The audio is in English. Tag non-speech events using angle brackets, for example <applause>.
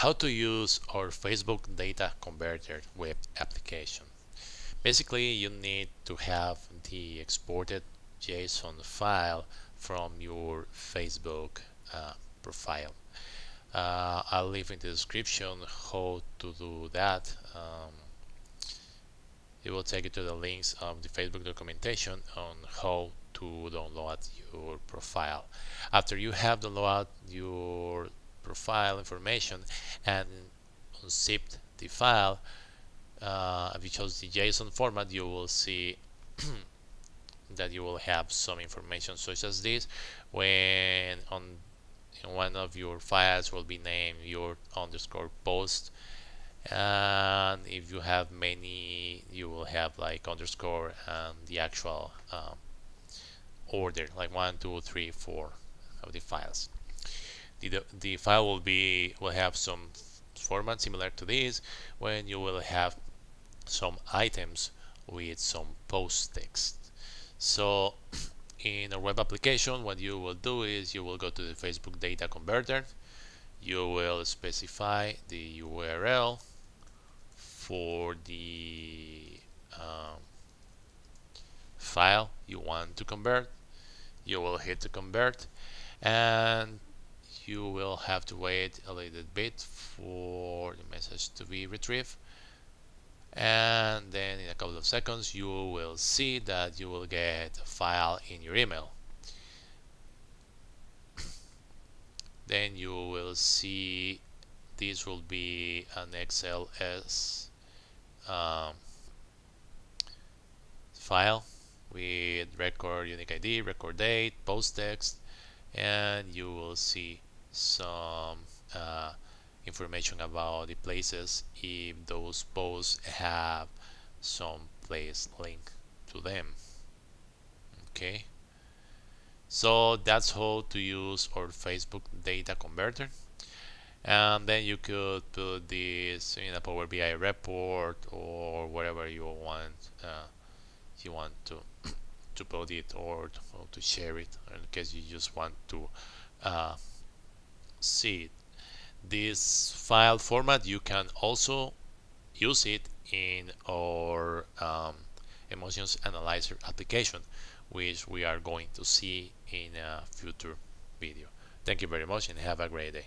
how to use our Facebook data converter web application. Basically, you need to have the exported JSON file from your Facebook uh, profile. Uh, I'll leave in the description how to do that. Um, it will take you to the links of the Facebook documentation on how to download your profile. After you have downloaded your profile information and unzipped the file, uh, if you chose the JSON format, you will see <clears throat> that you will have some information such as this. When on one of your files will be named your underscore post. And if you have many you will have like underscore and the actual um, order like one two three four of the files the, the file will be will have some format similar to this when you will have some items with some post text so <clears throat> in a web application what you will do is you will go to the Facebook data converter. You will specify the URL for the um, file you want to convert. You will hit to convert and you will have to wait a little bit for the message to be retrieved. And then in a couple of seconds you will see that you will get a file in your email. <coughs> Then you will see this will be an XLS um, file with record unique ID, record date, post text, and you will see some uh, information about the places if those posts have some place link to them. Okay, so that's how to use our Facebook data converter and then you could put this in a Power BI report or whatever you want uh, you want to <clears throat> to put it or to, or to, share it in case you just want to uh, see. This file format you can also use it in our um, emotions analyzer application which we are going to see in a future video. Thank you very much and have a great day.